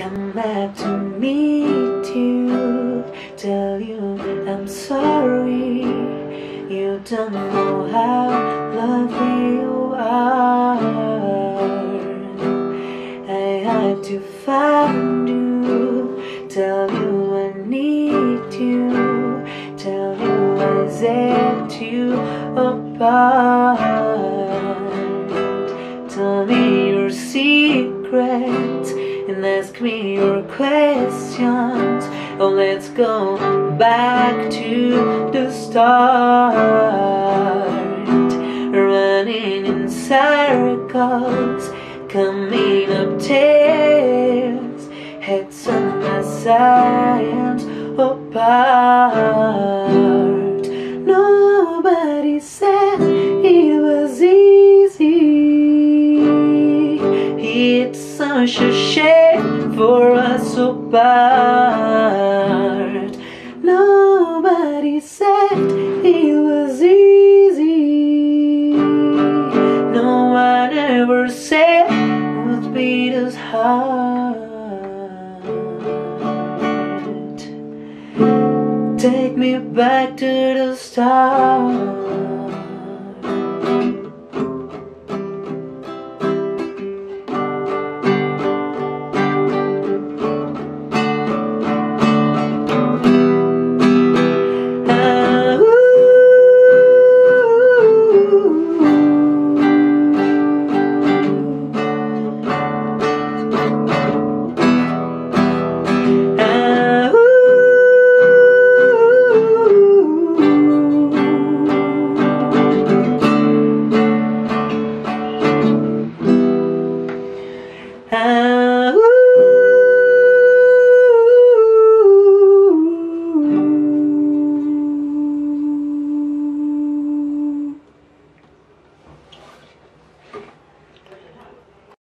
I'm glad to meet you. Tell you I'm sorry. You don't know how lovely you are. I had to find you. Tell you I need you. Tell you I set you apart. And ask me your questions. Oh, let's go back to the start. Running in circles, coming up tears, heads on my sides apart. Such a shame for us apart. Nobody said it was easy. No one ever said it would beat us heart. Take me back to the start.